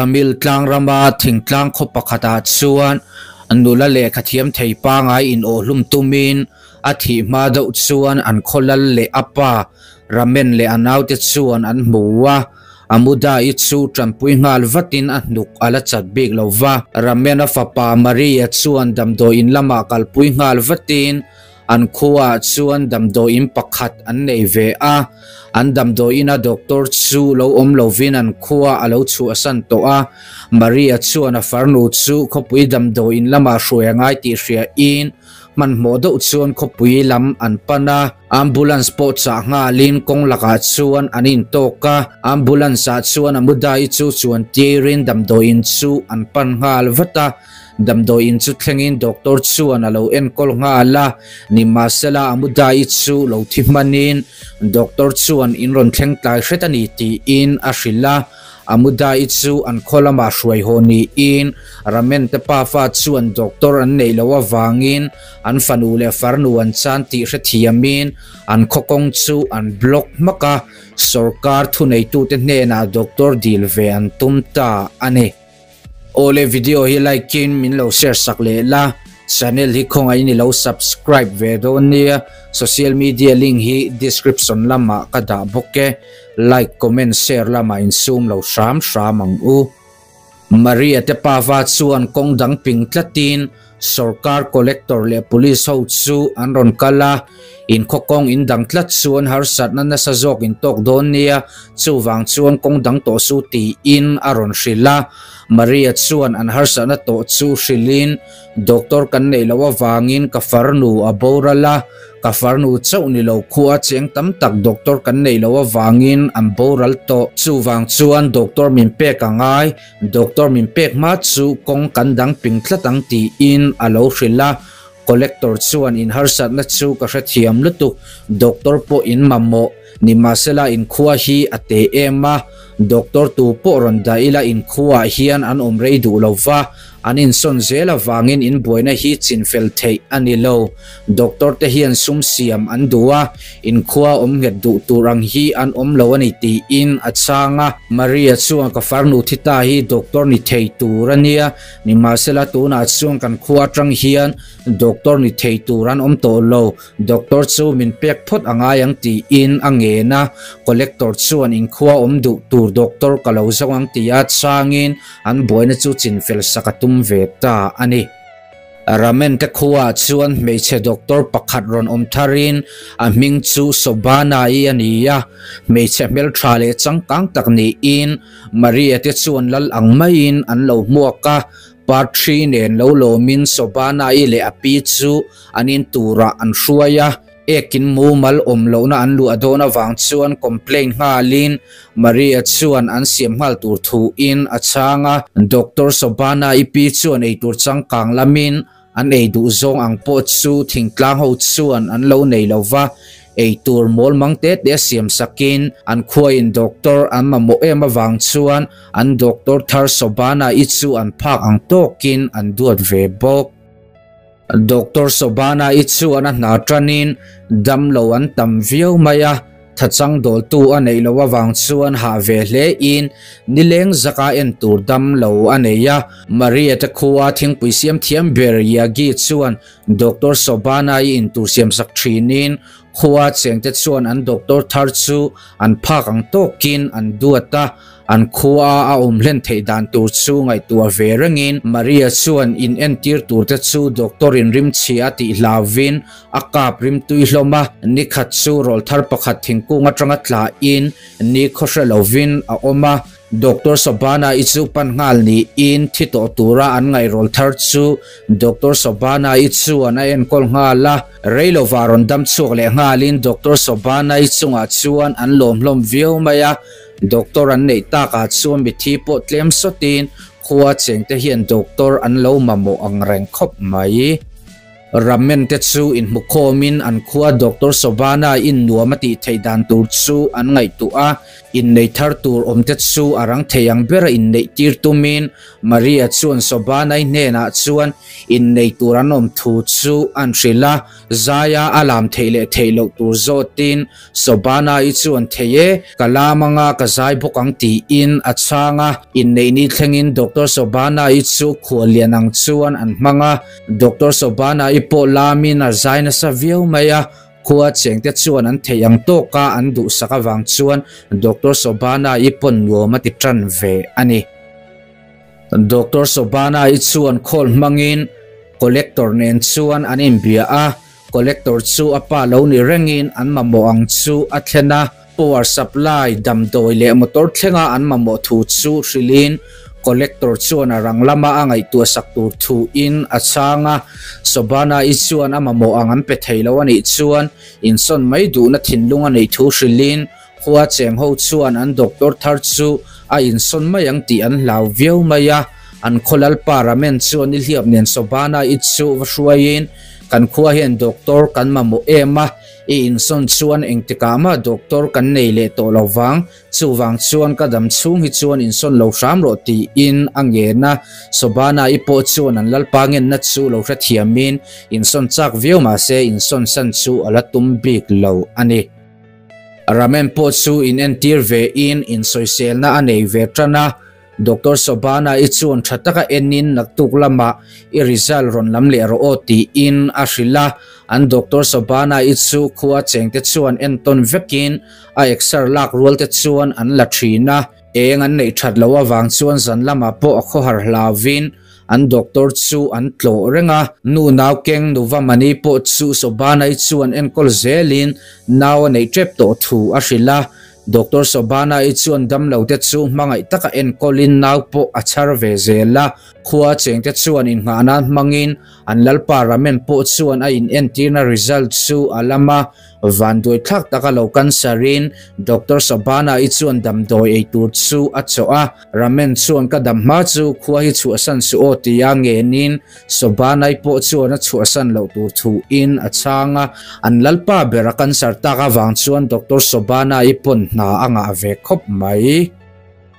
tamil tlang rama thing tlang kho pakhata chuan anula le khathiam thei pa ngai in o tumin a thi ma do chuan an kholal le apa ramen le anau te chuan an muwa amuda i chu trampui ngal vatin a hnuk ala chat bik lova ramena fapa maria chuan damdo in lama kalpui ngal vatin an khuwa chuan damdo in pakhat an nei ve a. An damdo in a doctor chu lo om lo vin an khuwa alo chu asan to a. Maria chuan a farnu chu khopui damdo in lama hruya ngai ti hria in. Man mo do chuan kho pui lam an pana ambulance po cha nga lin kong laka chuan anin to ka ambulance sa chuan amudai chu chuan tirin dam do in chu an pan ngal vata dam do in chu thlengin doctor chuan alo en kol nga la ni masala amudai chu lo thimanin doctor chuan in ron thleng tlai hretani ti in a hrila amuda itsu an kholama hruai ho ni in. Ramen te pa fa chu an doctor an nei lo awangin an fanu le farnu an chan ti an khokong chu an block maka. Sarkar thu nei tu te ne na doctor dil an tumta ane ole video hi like kin min lo share sak le la channel hi khong ai ni lo subscribe ve do nia social media link hi description lama ka da boke like comment share lama in zoom lo sham sham ang u. Maria te pava chuan kong dang ping tlatin sarkar collector le police ho chu anron kala in khokong in dang tlat chuan har sat na sa jok in tok don nia chu wang chuan kong dang to su ti in aron shrila Maria chuan an harsa na to chu shilin doktor kan nei lawa wangin ka farnu aborala ka farnu chau ni lo khuwa cheng tak doktor kan nei lawa wangin an to. Chu wang chuan doktor min pe ka ngai doktor min pek kong kan dang ping tlatang ti in alo hrila collector chuan in harsat na chu ka hra thiam doktor po in mamo. Ni masela in khuwa hi ate ema doktor tu po ron daila in khuwa hian an omrei du anin son zela wangin in boina hi chinfel thei anilo doctor te hian sum siam an duwa in khuwa om nge du turang hi an om lo ani ti in achanga maria chuang ka farnu thita hi doctor ni thei turania ni masela tuna chuang kan khuwa tang hian. Doctor ni thei turan om to lo. Doctor chu min pek phot anga yang ti in angena collector chuan in khuwa om du tur doctor kalau zawang tia changin. An boina chu chinfel sakatum tum ve ta ani. Ramen te khuwa chuan meiche doctor pakhat ron om tharin, a ming chu sobana i ania meiche mel thale changkang tak ni in. Maria te chuan lal ang mai in, an lo muaka patri nen lo lo min sobana i le api chu, anin tura an hruaya ekin mu mal om lo na an lu adona wang chuan complain nga lin. Maria chuan an siam hal tur thu in achanga doctor sobana ipi chuan ei tur chang kang lamin. An ei du zong ang po chu thingtlang ho chuan an lo nei lova ei tur mol mang te te siam sakin. An khuain doctor an ma mo ema wang chuan. An doctor thar sobana ichu an phak ang tokin an duat ve bok. Dr. Sobana itsu ana na tranin dam lo an tam viau maya thachang dol tu anei lo wang chuan ha in nileng zaka en tur dam lo aneya maria ta khuwa thing puisiam thiam ber ya gi chuan Dr. Sobana in tur siam sak thinin khuwa cheng te chuan an Dr. Thar chu an phakang tokin an duata an khua a um len thei dan tur chu ngai tua ve rangin maria chuan in en tir tur te chu doctor in rim chi ti lavin akap rim tui hloma ni khat chu rol thar pakhat thingkung atanga tla in. Ni khosra lovin a oma Dr. Sobana ichu pan ngal ni in. Thito tura an ngai rol thar chu. Dr. Sobana ichu ana en kol ngala reilo varon dam chuk le ngalin Dr. Sobana ichunga chuan an lom lom view maya doctor an nei ta ka chuan mi thi po tlem sotin khuwa cheng te hian doctor an lo mamo ang reng khop mai ramen te chu in mukhomin an khuwa doctor sobana in nuamati theidan tur chu an ngai tu a in nei thar tur om te chu arang theyang bera in nei tir tumin. Maria chuan sobanai hna chuan in nei tur an om thu chu an rila zaya alam theile theilo tur zotin. Sobana i chuan theye. Kalamanga ka zai bokang ti in achanga in nei ni thlengin dr sobana i chu khualianang chuan an manga. Dr sobana i po lamin a zaina sa viau maya khua cheng te chuan an theiang to ka an du saka wang chuan. Dr sobana i pon ti tran ve ani. Dr sobana i chuan khol mangin. Collector nen chuan an imbia a. Collector chu apa lo ni rengin an mamo ang chu a thlena power supply dam doi le motor thlenga an mamo thu chu hrilin collector chuan a rang lama angai tu sak tur thu in a changa sobana i chuan ama mo angan pe theilo ani chuan. In son mai du na thinlung ani thu hrilin huwa cheng ho chuan an doctor thar chu. A in son mai ang ti an lau viau maya an kholal parament chuan i hliap sobana i chu va hruain kan khuwa hian doctor kan mamu ema in son chuan eng ti kama doctor kan nei le to lovang chu wang chuan ka dam chung hi chuan in son lo ram ro ti in ange na. Sobana ipo chuan an lal pangen na chu lo ra thiamin in son chak view ma se in son san chu ala tum bik lo ani ramen po chu in entir ve in in soisel na anei ve trana Dr. Sobana ichuan thataka enin naktuk lama i result ron lam le ro ti in ashila an Dr. Sobana ichu khuwa cheng te chuan enton vekin a exer lak rual te chuan an la thina eng an nei that lawa wang chuan zan lama po a kho har hlavin an doctor chu an tlo renga nu naw keng nu va mani po chu Sobana ichuan en kol zelin naw nei trep to thu ashila Dr. Sobana i chuan dam lo te chu mangai taka en kolin nau po achar ve zela khua cheng in nga na mangin an lalpa ramen po chuan a in entina result chu alama van doi thak taka lo kan sarin Dr. Sobana i chuan dam doi ei tur chu a choa ramen chuan ka dam ma chu khua hi chu asan su o ti ya nge nin Sobana i po chuan a chu asan lo tur thu in a changa an lalpa berakan sar taka wang chuan Dr. Sobana i pon na anga ve khop mai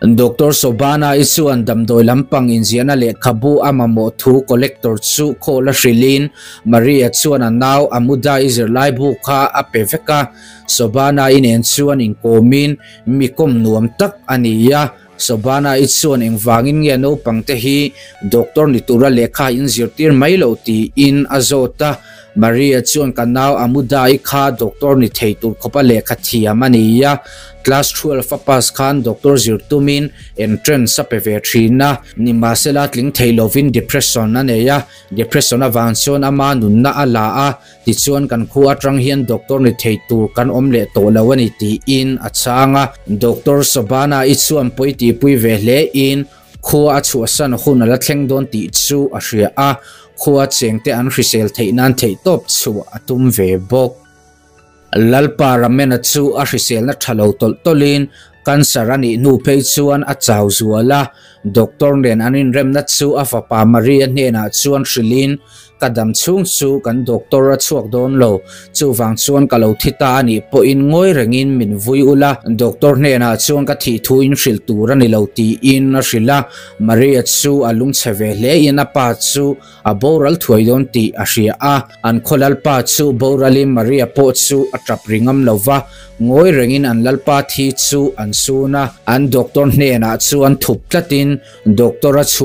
Dr. Sobana isu an damdoi lampang inziana le kabu ama mo thu collector chu ko la shrilin Maria chuan an naw amuda izir lai bu apeveka Sobana in en chuan in komin mikom nuam tak aniya Sobana itsuan eng wangin nge no pangte hi Dr. Nitura lekha in zirtir ti in azota Maria chuan kanaw amuda i kha Dr. ni theitur khopa lekha thiamaniya class 12 papas khan Dr. Zirtumin entrance sa peve thina ni masela tling theilovin depression na neya depression avanson ama nun na ala a ti chuan kan khu atrang hian Dr. ni theitur kan omle to lawani ti in achanga Dr. Sabana ichuan poiti pui ve le in khu a chu san hun la thleng don ti chu a hria a khua cheng te an hrisel theinan thei top chu atum ve bok lalpa ramena chu a hrisel na thalo tol tolin. Cancer ani nu pe chuan a chaw zuala. Doctor nen anin rem na chu a fa pa maria hne na chuan hrilin kadam chung chu kan doctor a chuak don lo. Chu wang chuan ka lo thita ani po in ngoi rengin min vui ula doctor ne na chuan ka thi thu in hril tur ani lo ti in a hrila maria chu alung cheve le in a pa chu a boral thuai don ti a hria a. An kholal pa chu borali maria po chu a trap ringam lova ngoi rengin an lalpa thi chu an suna an doctor ne na chu an thup tlatin doctor a chu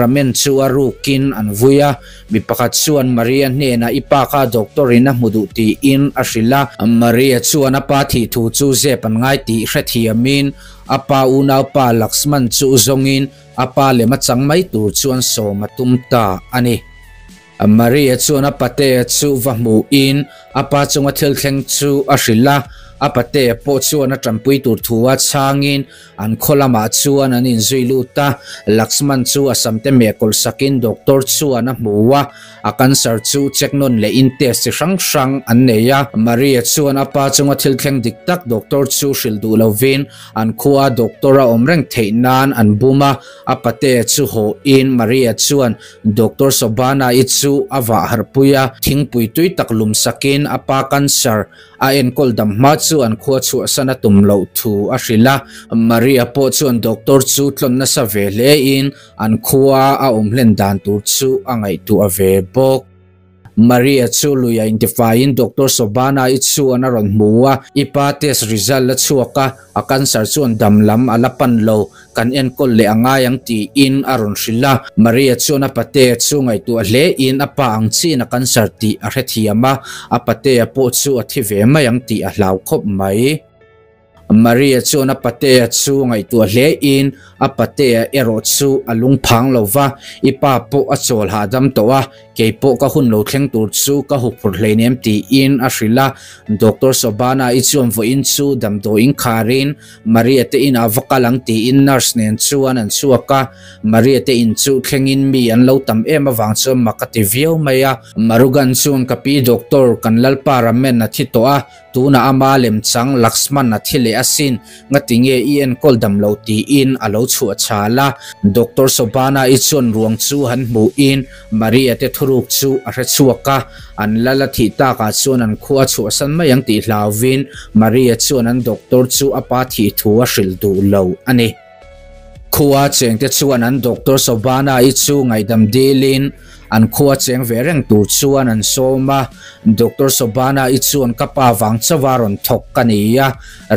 ramen chu a rukin an vuya mi pakhat chuan maria hne na ipa kha doctor in a mudu in a maria chuan a pa thi thu chu ze pan ti hre thiamin apa una pa laksman chu zongin apa le ma changmai tur chuan so matum ta ani. Maria chuan a pate chu va mu in apa chunga thil thleng chu a apate po chuan a trampui tur thuwa changin an kholama chuan an in zuilu ta. Laxman chu a samte me kol sakin doctor chuan a hmuwa a cancer chu check non le in test si hrang hrang an neya maria chuan a pa chunga thil thleng dik tak doctor chu hril du lovin an khuwa doctor a omreng theinan an buma. Apate chu ho in maria chuan doctor sobana i chu awa harpuya thingpui tui tak lum sakin apa cancer a en kol dam ma chu an khuwa chu sana tum lo thu a maria po chu an doctor chu tlon na sa ve le in an khuwa a um len dan tur chu angai tu a ve Maria chu luya indifyin Dr. Sobana itsu ana ron muwa ipa test result la chuaka a cancer chuan damlam alapan lo kan en kol le angayang ti in aron sila Maria chu na pate chu ngai tu le in apa ang chi na cancer ti a rethiama a pate a po chu a thi ve mayang ti a hlau khop mai Maria chu na pate chu ngai tu hle in apate pate chu alung phang lova ipa po achol ha dam to wa ke ka hun lo thleng tur chu ka hu phur hle nem ti in a doctor dr sobana ichum vo in chu dam do in kharin maria te in avakalang ti in nurse nen chuan an chuaka maria te in chu thlengin mi an lo tam em awang chu makati viau maya marugan chun kapi doctor kanlal paramen ramen na thito a. Tuna ama lem chang laxman na thile asin ngatinge en kol dam lo ti in alo ชัวชาลาดกตอร์สบานาอิจนรวงจูฮันบูอินมารีเอตทรุกจูอรชัวกะอันละละทิตากาชวนอันขวชัวสันไม่ยังติลาวินมารีชวนอันดกตอร์จูอปาทิทัวสิลดูเลวอันนี้ขวเจงเตชวนอันดกตอร์สบานาอิจูไงดำเดลิน an khuwa cheng ve reng tu chuan an soma dr sobana i chuan ka pa wang chawaron thok kania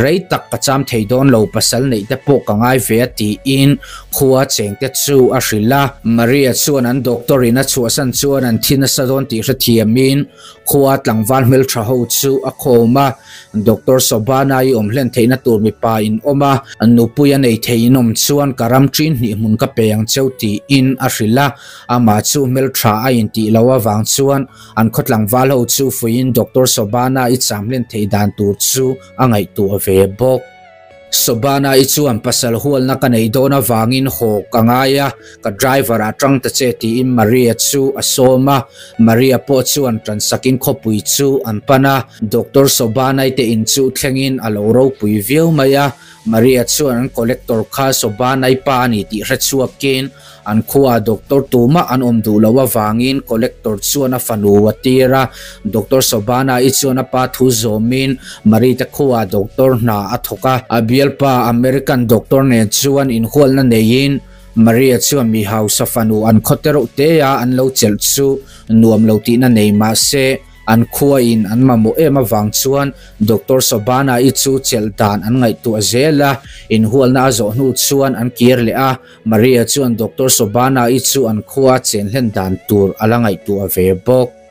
rei tak ka cham thei don lo pasal nei te po ka ngai ve ti in khuwa cheng te chu a hrila maria chuan an doctor in a chu san chuan an thina sa don ti hra thiamin khuwa tlangwal mel tha ho chu a khoma dr sobana i om hlen theina tur mi pa in oma an nu puya nei theinom chuan karam trin ni mun ka peyang cheu ti in a hrila ama chu mel tha a in ti lawa wang chuan an khotlang wal ho chu fuin dr sobana i chamlen thei dan tur chu angai tu ve bok sobana i chuan pasal hual na kanei dona wangin ho kangaya ka driver a tang ta che ti in maria chu asoma. Maria po chuan transakin khopui chu an pana. Dr sobana te in chu thlengin alo ro pui viau maya maria chuan collector kha sobana i pa ni ti hrechuakin an khuwa doctor tuma an om du lawa wangin collector chuana fanu watira doctor sobana i chuana pa thu zomin marita khuwa doctor na athoka abial pa american doctor ne chuan in hol na nein Maria chuan mi hau safanu an khotero te ya an lo chel chu nuam lo na nei ma se an khua in an mamu ema wang chuan dr sobana i chu chel dan an ngai tu azela in hual na zo nu chuan an kier le a maria chuan dr sobana i an khua chen hlen dan tur alangai tu ave bok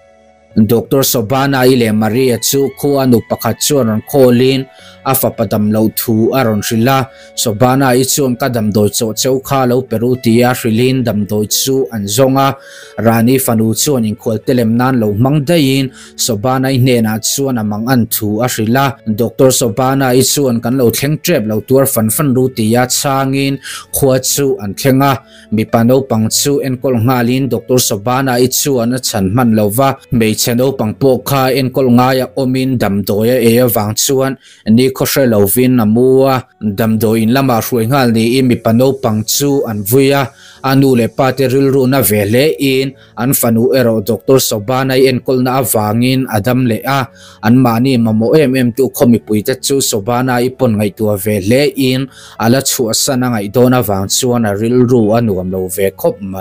Dr. Sobana ile Maria chu khuwa nu pakhat chuan an kholin a padam lo thu aron rila Sobana i chuan ka dam doi cho cheu kha lo peru tia rilin dam doi chu an zonga rani fanu chuan in khol telem nan lo mang dain Sobana i ne na chuan amang an thu a rila Dr. Sobana i chuan kan lo thleng trep lo tur fan fan ru tia changin khuwa chu an thlenga mi pano pang chu en ngalin Dr. Sobana i chuan a chan man lo เชนโอปังปกคาเอ็นกลงายอมินดำโดยเอวังชวนนี่ก็ใช้เลวินนมัวดำโดยอินลามาช่วยงานนี้มีปนโอปังชูอันวิยาอันดูเลปาเตริลรูนาเวเลอินอันฟันูเอโรด็อกเตอร์สบานายเอ็นกลนาวังอินอดัมเลอาอันมานี่มาโมเอ็มมตุคมิปุยเตชูสบานายปนไงตัวเวเลอินอัลชัวสันาไงโดนาวังชวนอริลรูอันวมโลเวคบไหม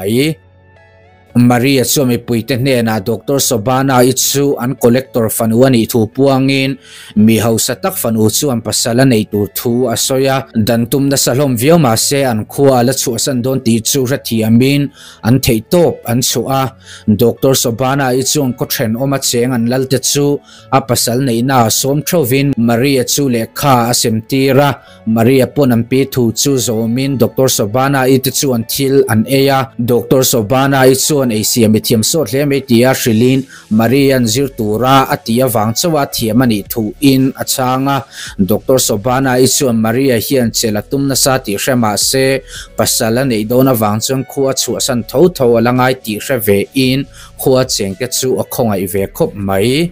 mi puite hne na Dr. Sobana itsu an collector fanuan i thu puangin mi hausa tak fanu chu an pasala nei tur thu asoya dan tum na salom vio ma se an khuwa la chu san don ti chu ra thi amin an thei top an chu a Dr. Sobana itsu an ko thren oma cheng an lal te chu a pasal nei na som trovin Maria chu le kha asem tira Maria pon an pi thu chu zomin Dr. Sobana it chu an thil an eya Dr. Sobana itsu chuan ei siam thiam so hle me tia shrilin marian zir tura atia wang chawa thiam ani thu in achanga dr sobana i chuan maria hian chela tumna sa ti hrema se pasala nei dona wang chuan khuwa chu san tho tho alangai ti hre ve in khuwa cheng ke chu a khonga i ve khop mai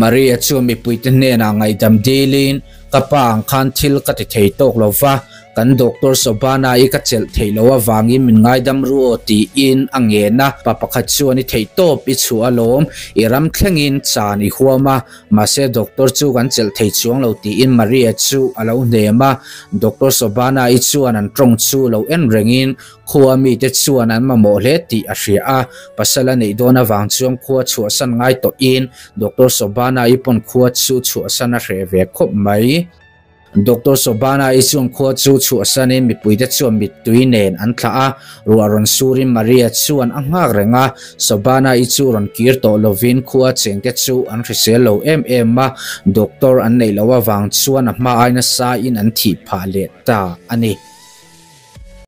maria chu mi puite ne na ngai dam delin kapa ang khan thil ka ti thei tok lova kan doktor sobana i ka chel theilowa wangi min ngai dam ru o ti in ange na papakhat chu ani thei top i chu alom i ram thlengin cha ni huama ma se doktor chu kan chel thei chuang lo ti in maria chu alo nema doktor sobana i chu an trong chu lo en rengin khuwa mi te chu an ma mo le ti a hria a pasala nei dona wang chuang khuwa chu san ngai to in doktor sobana i pon khuwa chu chu san a hre ve khop mai Dr. Sobana isung khuwa chu chu asanin mi puide chu mi tuinen an tla a ruaron surin Maria chu an angak renga Sobana ichu ron kir to lovin khuwa chengke chu an risel lo em ma Dr. an nei lawa wang chuan a ma aina sa in an thi pha ta ani